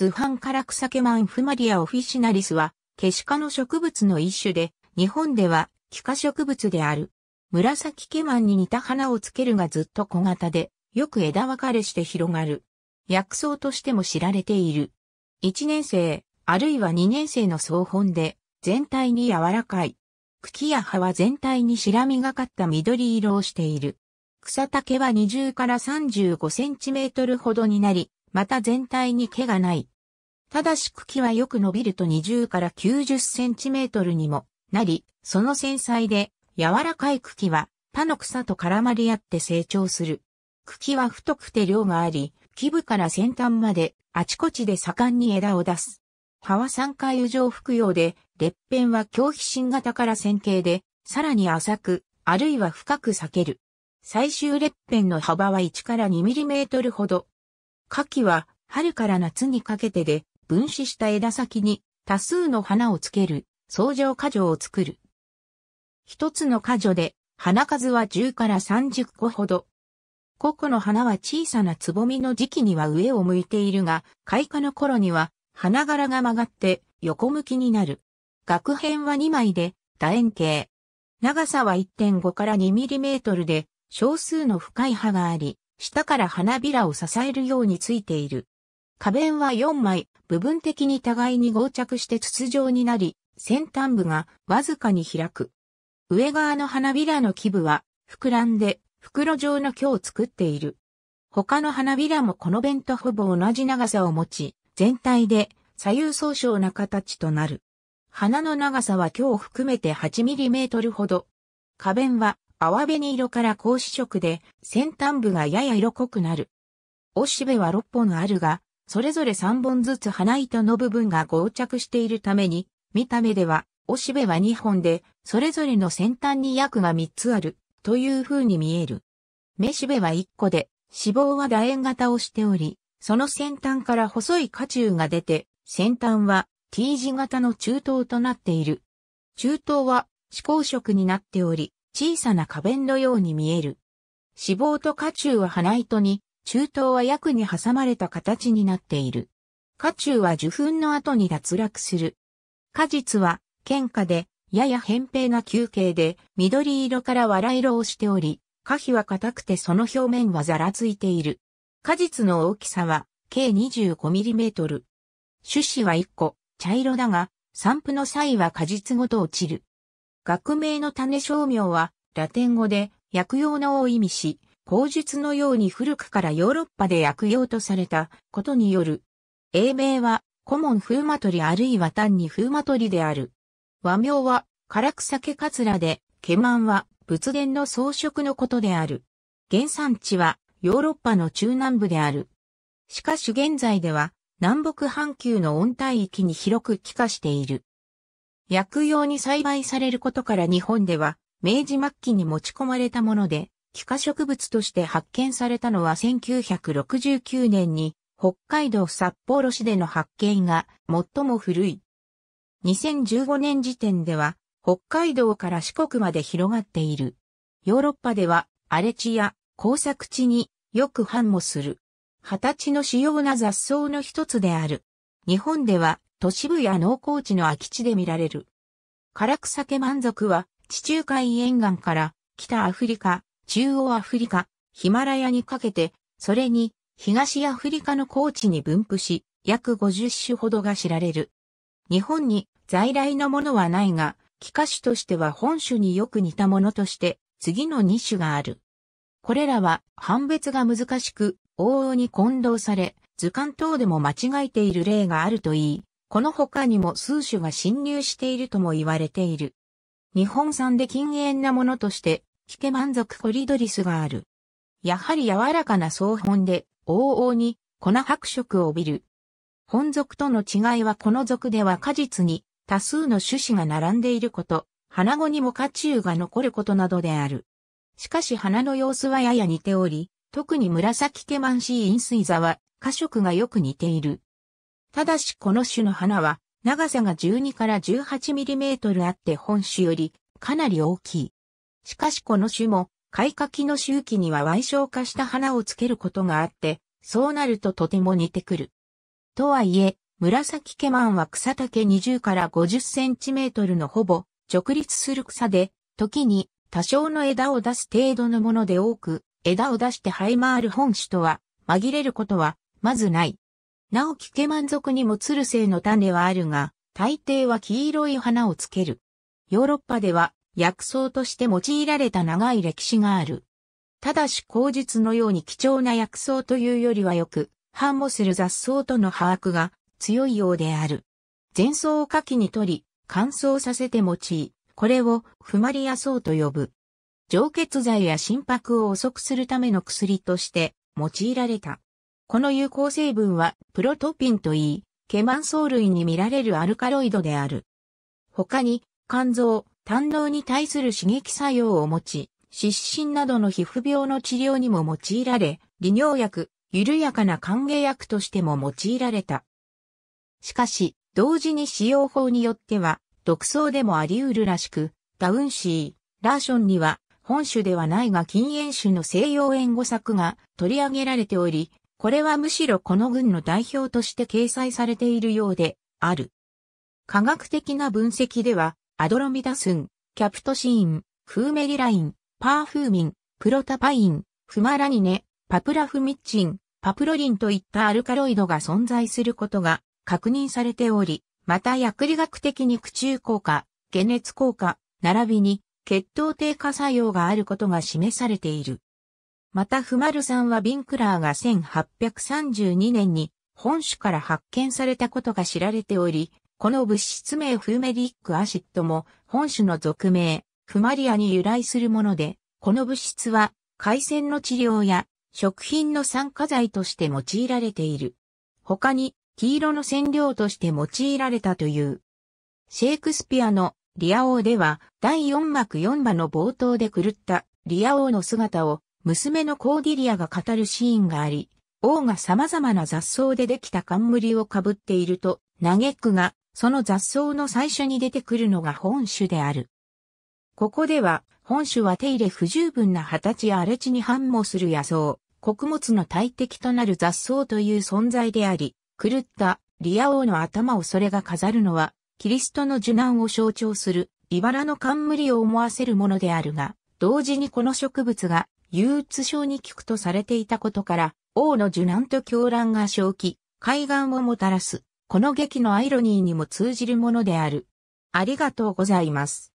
図版から草ケマンフマリアオフィシナリスは、ケシ科の植物の一種で、日本では、気化植物である。紫ケマンに似た花をつけるがずっと小型で、よく枝分かれして広がる。薬草としても知られている。1年生、あるいは2年生の草本で、全体に柔らかい。茎や葉は全体に白みがかった緑色をしている。草丈は20から35センチメートルほどになり、また全体に毛がない。ただし茎はよく伸びると20から90センチメートルにもなり、その繊細で柔らかい茎は他の草と絡まり合って成長する。茎は太くて量があり、基部から先端まであちこちで盛んに枝を出す。葉は三回右上服用で、裂片は強皮芯型から線形で、さらに浅く、あるいは深く裂ける。最終裂片の幅は1から2ミリメートルほど。夏季は春から夏にかけてで、分子した枝先に多数の花をつける、相乗果樹を作る。一つの果樹で、花数は10から30個ほど。個々の花は小さなつぼみの時期には上を向いているが、開花の頃には花柄が曲がって横向きになる。額片は2枚で楕円形。長さは1.5から2ミリメートルで少数の深い葉があり、下から花びらを支えるようについている。花弁は4枚、部分的に互いに合着して筒状になり、先端部がわずかに開く。上側の花びらの基部は膨らんで袋状の毛を作っている。他の花びらもこの弁とほぼ同じ長さを持ち、全体で左右相称な形となる。花の長さは今日含めて8ミリメートルほど。花弁は淡紅色から高視色で先端部がやや色濃くなる。おしべは6本あるが、それぞれ3本ずつ花糸の部分が合着しているために、見た目では、おしべは2本で、それぞれの先端に薬が3つある、という風に見える。めしべは1個で、脂肪は楕円型をしており、その先端から細い花柱が出て、先端は T 字型の中東となっている。中東は四光色になっており、小さな花弁のように見える。脂肪と花柱は花糸に、中東は薬に挟まれた形になっている。花柱は受粉の後に脱落する。果実は、喧嘩で、やや扁平な球形で、緑色から藁色をしており、花皮は硬くてその表面はざらついている。果実の大きさは計 25mm。種子は1個、茶色だが、散布の際は果実ごと落ちる。学名の種商名は、ラテン語で薬用のを意味し、口述のように古くからヨーロッパで薬用とされたことによる。英名は、コモン風魔鳥あるいは単に風魔鳥である。和名は、唐草毛カツラで、ケマンは、仏殿の装飾のことである。原産地は、ヨーロッパの中南部である。しかし現在では南北半球の温帯域に広く気化している。薬用に栽培されることから日本では明治末期に持ち込まれたもので、気化植物として発見されたのは1969年に北海道札幌市での発見が最も古い。2015年時点では北海道から四国まで広がっている。ヨーロッパでは荒れ地や工作地によく繁茂する。二十歳の主要な雑草の一つである。日本では都市部や農耕地の空き地で見られる。唐草毛満足は地中海沿岸から北アフリカ、中央アフリカ、ヒマラヤにかけて、それに東アフリカの高地に分布し、約50種ほどが知られる。日本に在来のものはないが、気化種としては本種によく似たものとして次の2種がある。これらは判別が難しく、往々に混同され、図鑑等でも間違えている例があるといい、この他にも数種が侵入しているとも言われている。日本産で禁煙なものとして、キケ満足コリドリスがある。やはり柔らかな草本で、往々に粉白色を帯びる。本属との違いはこの属では果実に多数の種子が並んでいること、花後にも花虫が残ることなどである。しかし花の様子はやや似ており、特に紫ケマンシーインスイザは花色がよく似ている。ただしこの種の花は長さが12から18ミリメートルあって本種よりかなり大きい。しかしこの種も開花期の周期には矮小化した花をつけることがあって、そうなるととても似てくる。とはいえ、紫ケマンは草丈20から50センチメートルのほぼ直立する草で、時に多少の枝を出す程度のもので多く、枝を出して這い回る本種とは紛れることはまずない。なおキケマン属にもツル性の種はあるが、大抵は黄色い花をつける。ヨーロッパでは薬草として用いられた長い歴史がある。ただし口述のように貴重な薬草というよりはよく、繁茂する雑草との把握が強いようである。前草を夏季に取り、乾燥させて用い、これをフマリア草と呼ぶ。上血剤や心拍を遅くするための薬として用いられた。この有効成分はプロトピンといい、ケマン藻類に見られるアルカロイドである。他に、肝臓、胆脳に対する刺激作用を持ち、湿疹などの皮膚病の治療にも用いられ、利尿薬、緩やかな歓迎薬としても用いられた。しかし、同時に使用法によっては、独創でもあり得るらしく、ダウンシー、ラーションには、本種ではないが禁煙種の西洋援護作が取り上げられており、これはむしろこの群の代表として掲載されているようで、ある。科学的な分析では、アドロミダスン、キャプトシーン、フーメリライン、パーフーミン、プロタパイン、フマラニネ、パプラフミッチン、パプロリンといったアルカロイドが存在することが確認されており、また薬理学的に苦中効果、解熱効果、並びに血糖低下作用があることが示されている。またフマル酸はビンクラーが1832年に本種から発見されたことが知られており、この物質名フーメリックアシッドも本種の俗名、フマリアに由来するもので、この物質は海鮮の治療や食品の酸化剤として用いられている。他に黄色の染料として用いられたという。シェイクスピアのリア王では第4幕4話の冒頭で狂ったリア王の姿を娘のコーディリアが語るシーンがあり、王が様々な雑草でできた冠をかぶっていると嘆くが、その雑草の最初に出てくるのが本種である。ここでは、本種は手入れ不十分な葉立ちや荒れ地に繁茂する野草、穀物の大敵となる雑草という存在であり、狂ったリア王の頭をそれが飾るのは、キリストの受難を象徴する、茨の冠を思わせるものであるが、同時にこの植物が憂鬱症に効くとされていたことから、王の受難と狂乱が正気、海岸をもたらす、この劇のアイロニーにも通じるものである。ありがとうございます。